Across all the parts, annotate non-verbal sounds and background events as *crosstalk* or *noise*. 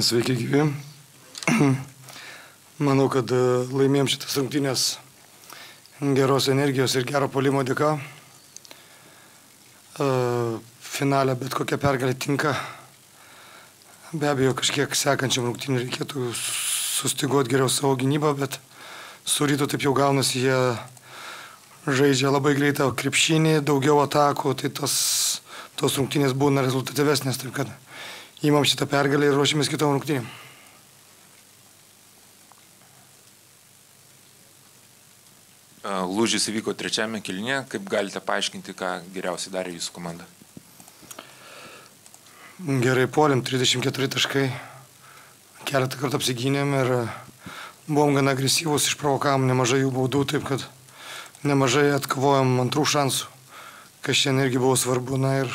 Sveiki gyvi. *clears throat* Manau, kad e, laimėjom šitas rungtynės geros energijos ir gero polimo dėka. E, finale bet kokia pergalė tinka. Be abejo, kažkiek sekančiam rungtynį reikėtų sustiguoti geriau savo gynybą, bet su rytu taip jau gaunasi, jie žaidžia labai greitą krepšinį, daugiau atakų, tai tos, tos rungtynės būna rezultatyvesnės, taip kad įmam šitą pergalę ir ruošiamės kitom rungtynėm. Lūžis įvyko trečiame kilnyje, kaip galite paaiškinti, ką geriausiai darė jūsų komanda? Gerai puolėm, 34 taškai, keletą kartų apsigynėm ir buvom gana agresyvus, išprovokavom nemažai jų baudų, taip kad nemažai atkovojom antrų šansų, kas šiandien irgi buvo svarbu. Na ir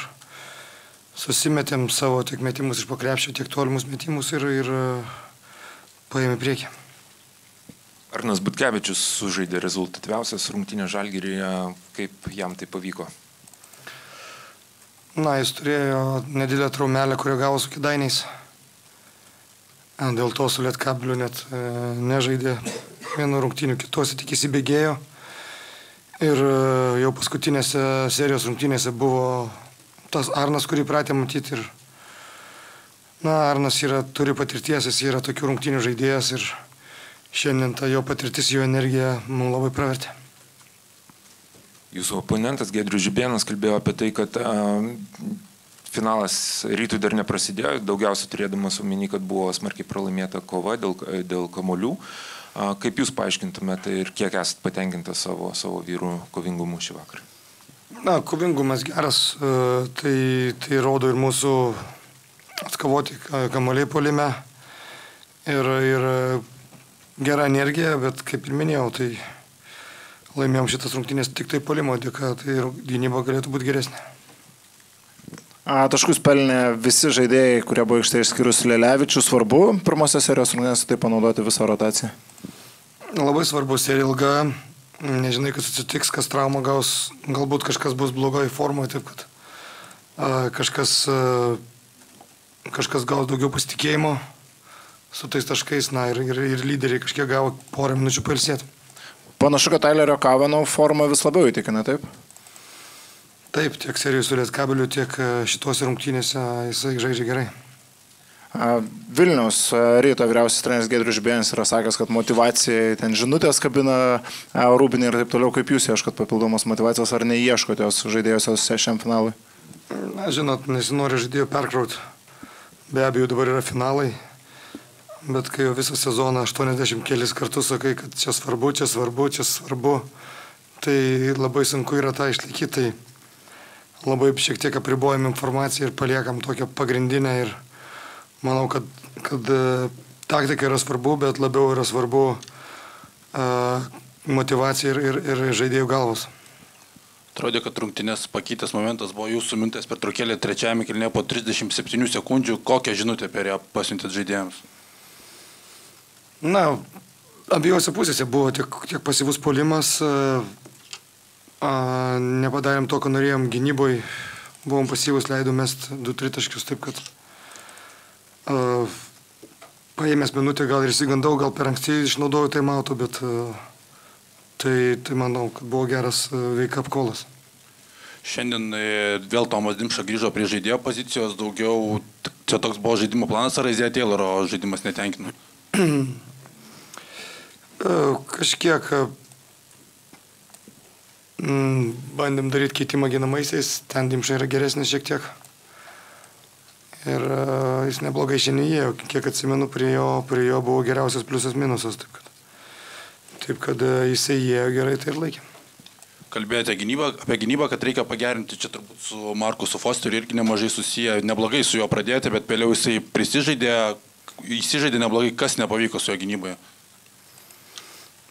susimetėm savo tiek metimus iš pakrepšio, tiek tolimus metimus ir, ir paėmė priekį. Arnas Butkevičius sužaidė rezultatyviausias rungtynės žalgyryje, kaip jam tai pavyko? Na, jis turėjo nedidelę traumelę, kurią gavo su kidainiais. Dėl to su Lietkabiliu net e, nežaidė vienu rungtyniu, kitose tik įsibėgėjo. Ir e, jau paskutinėse serijos rungtynėse buvo tas Arnas, kurį pratė matyti. Ir, na, Arnas yra, turi patirties, jis yra tokių rungtynių žaidėjas ir šiandien ta jo patirtis, jo energija mums labai pravertė. Jūsų oponentas Gedrius Žibėnas kalbėjo apie tai, kad a, finalas rytui dar neprasidėjo, daugiausia turėdamas omeny, kad buvo smarkiai pralaimėta kova dėl, dėl kamolių. A, kaip jūs paaiškintumėte ir kiek esate patenkintas savo, savo vyrų kovingumu šį vakarą? Na, kovingumas geras, tai, tai rodo ir mūsų atkovoti kamoliai polime. Ir, ir gera energija, bet kaip ir minėjau, tai laimėjom šitas rungtynės tik tai polimo dėka, tai gynyba galėtų būti geresnė. A, taškus pelnė visi žaidėjai, kurie buvo aikštėje išskyrus Lelevičių. Svarbu pirmosios serijos rungtynės tai panaudoti visą rotaciją. Labai svarbu, serija ilga, nežinai, kas atsitiks, kas traumą gaus, galbūt kažkas bus blogoje formoje, taip kad a, kažkas, a, kažkas gaus daugiau pasitikėjimo su tais taškais, na ir, ir, ir lyderiai kažkiek gavo porą minučių pailsėti. Panašu, kad Tylerio Kavano forma vis labiau įtikina, taip? Taip, tiek serijos su Lietkabeliu, tiek šituose rungtynėse jisai žaidžia gerai. Vilnius ryto vyriausias treneris Gedrius Žibėnis yra sakęs, kad motivacija, ten žinutės kabina Rūbinį ir taip toliau, kaip jūs ieškot papildomos motivacijos ar neieškote jos žaidėjosios šiam finalui? Na, žinot, nesinori žaidėjų perkrauti. Be abejo, dabar yra finalai, bet kai jau visą sezoną 80 kelis kartus sakai, kad čia svarbu, čia svarbu, čia svarbu, tai labai sunku yra tą išlaikyti. Tai labai šiek tiek apribojam informaciją ir paliekam tokią pagrindinę ir manau, kad, kad taktika yra svarbu, bet labiau yra svarbu uh, motivacija ir, ir, ir žaidėjų galvos. Atrodė, kad rungtynės pakytės momentas buvo jūsų mintis per trukėlį trečiajame kilnė po 37 sekundžių. Kokią žinutę per ją pasiuntėt žaidėjams? Na, abiejose pusėse buvo tiek, tiek pasyvus polimas, a, nepadarėm to, ko norėjom gynyboj, buvom pasyvus, leidom mest 2-3 taškius, taip kad paėmęs minutę gal ir įsigandau, gal per anksti išnaudojau tai mato, bet tai, tai manau, kad buvo geras veika apkolas. Šiandien vėl Tomas Dimša grįžo prie žaidėjo pozicijos, daugiau čia toks buvo žaidimo planas ar Aizė Tayloro žaidimas netenkino? *clears throat* Kažkiek bandėm daryti keitimą ginamaisiais, ten Dimša yra geresnis šiek tiek. Ir jis neblogai šiandien įėjo, kiek atsimenu, prie jo, prie jo buvo geriausias pliusas minusas. Taip kad, taip kad jisai įėjo gerai, tai ir laikė. Kalbėjote gynybą, apie gynybą, kad reikia pagerinti, čia turbūt su Markusu Fosteriu irgi nemažai susiję, neblogai su juo pradėti, bet vėliau jisai prisižaidė, įsižaidė neblogai, kas nepavyko su jo gynyboje.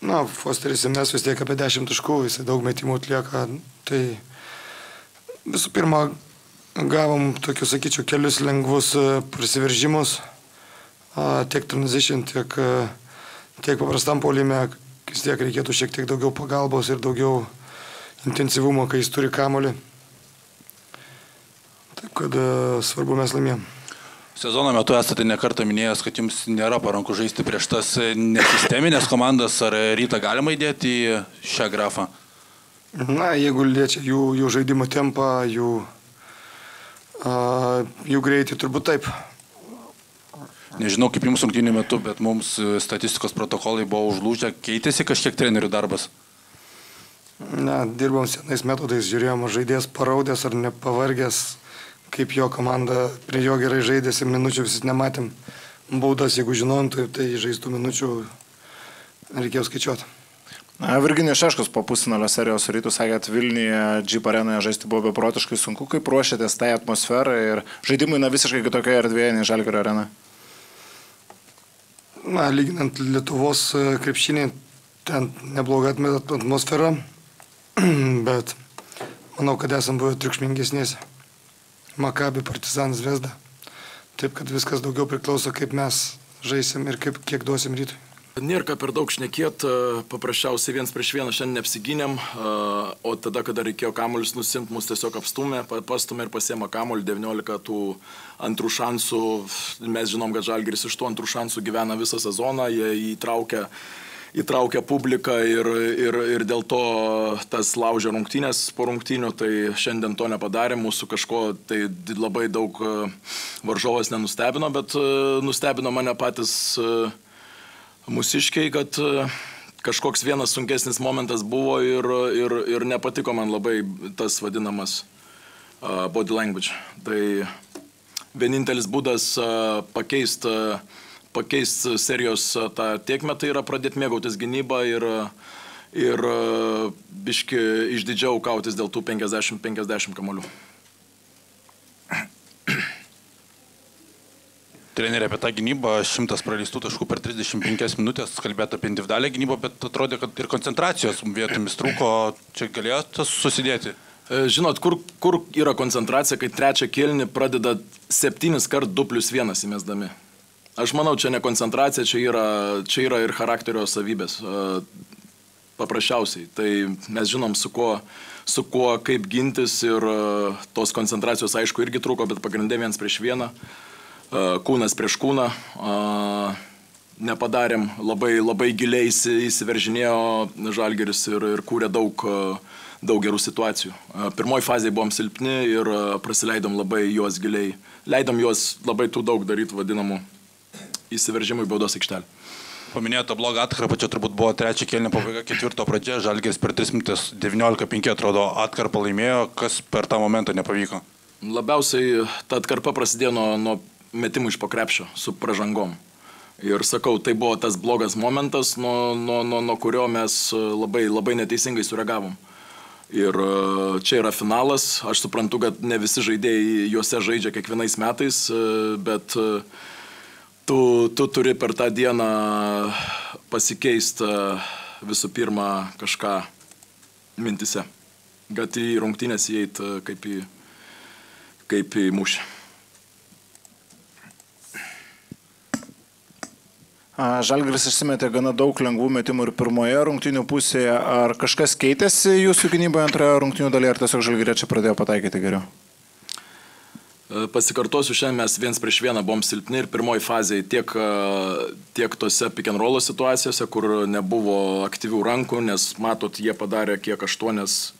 Na, Fosteris mes vis tiek apie 10 taškų, jisai daug metimų atlieka. Tai visų pirma, gavom tokius, sakyčiau, kelius lengvus prasiveržimus, tiek transition, tiek, tiek paprastam polime, vis tiek reikėtų šiek tiek daugiau pagalbos ir daugiau intensyvumo, kai jis turi kamolį. Taip kad svarbu mes laimėjom. Sezono metu esate nekartą minėjęs, kad jums nėra paranku žaisti prieš tas nesisteminės komandas, ar rytą galima įdėti į šią grafą? Na, jeigu liečia jų, jų žaidimo tempą, jų, uh, jų greitį, turbūt taip. Nežinau, kaip jums rungtynių metu, bet mums statistikos protokolai buvo užlūžę, keitėsi kažkiek trenerių darbas. Na, dirbom senais metodais, žiūrėjom, žaidėjas paraudęs ar nepavargęs kaip jo komanda prie jo gerai žaidėsi, minučių visi nematėm. Baudas, jeigu žinom, tai, tai žaistų minučių reikėjo skaičiuoti. Virginijus Šeškus po pusinalio serijos rytų sakė, kad Vilniuje Jeep arenoje žaisti buvo beprotiškai sunku, kaip ruošėtės tai atmosferai ir žaidimai na visiškai kitokioje erdvėje nei Žalgirio arena. Na, lyginant Lietuvos e, krepšinį, ten nebloga atmosfera, *clears throat* bet manau, kad esam buvę triukšmingesnėse. Makabi, Partizanas Vesda. Taip, kad viskas daugiau priklauso, kaip mes žaisim ir kaip, kiek duosim rytui. Nėra ką per daug šnekėt, e, paprasčiausiai viens prieš vieną šiandien neapsigynėm, e, o tada, kada reikėjo kamuolius nusimti, mus tiesiog apstumė, pastumė ir pasiemė kamuolį 19 tų antrų šansų. Mes žinom, kad Žalgiris iš tų antrų šansų gyvena visą sezoną, jie įtraukia įtraukia publiką ir, ir, ir dėl to tas laužė rungtynės po rungtynių, tai šiandien to nepadarė, mūsų kažko tai labai daug e, varžovas nenustebino, bet nustebino mane patys mūsiškiai, kad kažkoks vienas sunkesnis momentas buvo ir, ir, ir nepatiko man labai tas vadinamas body language. Tai vienintelis būdas pakeisti pakeisti serijos tą tiekmę, tai yra pradėti mėgautis gynybą ir, ir biški išdidžiau kautis dėl tų 50-50 kamolių. Trenerė apie tą gynybą, šimtas praleistų taškų per 35 minutės, kalbėti apie individualią gynybą, bet atrodė, kad ir koncentracijos vietomis trūko, čia galėjo susidėti. E, žinot, kur, kur yra koncentracija, kai trečią kilnį pradeda septynis kart 2 plus 1 įmesdami. Aš manau, čia ne koncentracija, čia yra, čia yra ir charakterio savybės. E, paprasčiausiai. Tai mes žinom, su kuo, su kuo kaip gintis ir e, tos koncentracijos, aišku, irgi trūko, bet pagrindė viens prieš vieną, e, kūnas prieš kūną. Nepadarėm, labai, labai giliai įsiveržinėjo žalgeris ir, ir kūrė daug, daug gerų situacijų. Pirmoji fazėje buvom silpni ir prasileidom labai juos giliai. Leidom juos labai tų daug daryti vadinamų įsiveržimui baudos aikštelį. Paminėjote blogą atkarpą, čia turbūt buvo trečia kelnio pabaiga, ketvirto pradžia, Žalgės per 3 minutės 19-5 atrodo atkarpą laimėjo, kas per tą momentą nepavyko? Labiausiai ta atkarpa prasidėjo nuo, nuo metimų iš pokrepšio su pražangom. Ir sakau, tai buvo tas blogas momentas, nuo, nuo, nuo, nuo kurio mes labai, labai neteisingai sureagavom. Ir e, čia yra finalas, aš suprantu, kad ne visi žaidėjai juose žaidžia kiekvienais metais, e, bet tu, tu turi per tą dieną pasikeisti visų pirma kažką mintise, kad į rungtynės įeit kaip į, kaip į mūšį. Žalgris išsimetė gana daug lengvų metimų ir pirmoje rungtynių pusėje. Ar kažkas keitėsi jūsų gynyboje antroje rungtynių dalyje, ar tiesiog žalgiriečiai pradėjo pataikyti geriau? E, pasikartosiu, šiandien mes viens prieš vieną buvom silpni ir pirmoji fazėje tiek, e, tiek tose pick and roll situacijose, kur nebuvo aktyvių rankų, nes matot, jie padarė kiek aštuonias,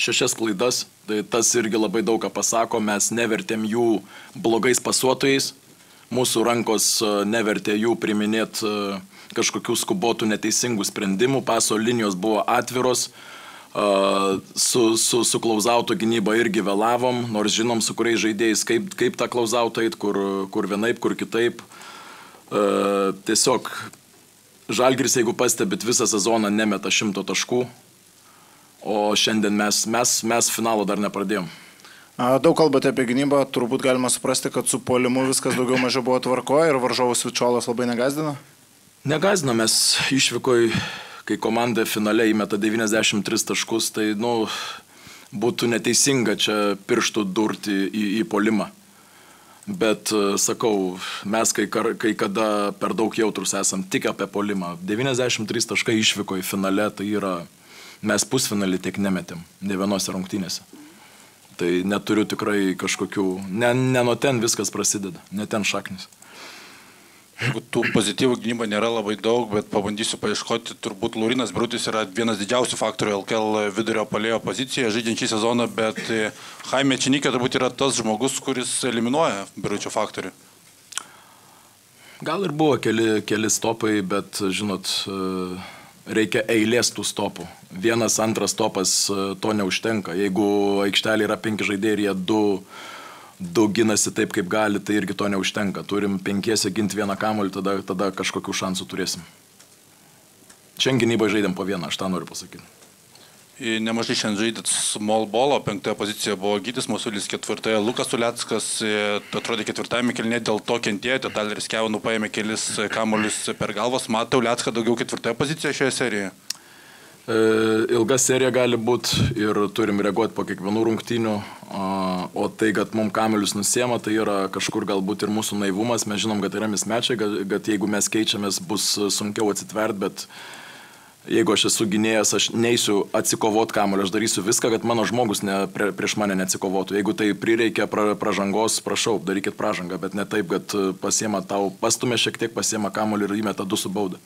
šešias klaidas, tai tas irgi labai daug ką pasako, mes nevertėm jų blogais pasuotojais, mūsų rankos e, nevertė jų priminėti kažkokių skubotų neteisingų sprendimų, paso linijos buvo atviros, su, su, su klauzauto gynyba irgi vėlavom, nors žinom su kuriais žaidėjais, kaip, kaip tą klauzautą eit, kur, kur vienaip, kur kitaip. Tiesiog Žalgris, jeigu pastebit, visą sezoną nemeta šimto taškų, o šiandien mes, mes, mes finalo dar nepradėjom. Daug kalbate apie gynybą, turbūt galima suprasti, kad su polimu viskas daugiau mažiau buvo tvarkoje ir varžovų svičiolas labai negazdino? Negazdino, mes išvykoj kai komanda finale įmeta 93 taškus, tai, nu, būtų neteisinga čia pirštų durti į, į polimą. Bet e, sakau, mes kai, kar, kai kada per daug jautrus esam tik apie polimą. 93 taškai išvyko į finale, tai yra mes pusfinalį tiek nemetėm, ne vienose rungtynėse. Tai neturiu tikrai kažkokių, ne, ne nuo ten viskas prasideda, ne ten šaknis. Jeigu tų pozityvų gynybą nėra labai daug, bet pabandysiu paieškoti, turbūt Laurinas Brutis yra vienas didžiausių faktorių LKL vidurio palėjo pozicijoje žaidžiant šį sezoną, bet e, Jaime Činikė turbūt yra tas žmogus, kuris eliminuoja Biručio faktorių. Gal ir buvo keli, keli stopai, bet, žinot, e, reikia eilės tų stopų. Vienas, antras stopas e, to neužtenka. Jeigu aikštelė yra penki žaidėjai ir jie du, du ginasi taip, kaip gali, tai irgi to neužtenka. Turim penkiese ginti vieną kamuolį, tada, tada kažkokių šansų turėsim. Šiandien gynybai žaidėm po vieną, aš tą noriu pasakyti. Nemažai šiandien žaidėt small bolo, penktoje pozicijoje buvo Gytis Musulis, ketvirtoje Lukas Uleckas, atrodė ketvirtame kelnė, dėl to kentėjote, Taleris Kevinų paėmė kelis kamolius per galvas, matau Ulecką daugiau ketvirtoje pozicijoje šioje serijoje. E, ilga serija gali būti ir turim reaguoti po kiekvienų rungtynių, o tai, kad mums kamelius nusiema, tai yra kažkur galbūt ir mūsų naivumas, mes žinom, kad yra mismečiai, kad, jeigu mes keičiamės, bus sunkiau atsitvert, bet Jeigu aš esu gynėjas, aš neįsiu atsikovot kamulio, aš darysiu viską, kad mano žmogus ne, prie, prieš mane neatsikovotų. Jeigu tai prireikia pra, pražangos, prašau, darykit pražangą, bet ne taip, kad pasiema tau, pastumė šiek tiek, pasiema kamulio ir įmeta du su bauda.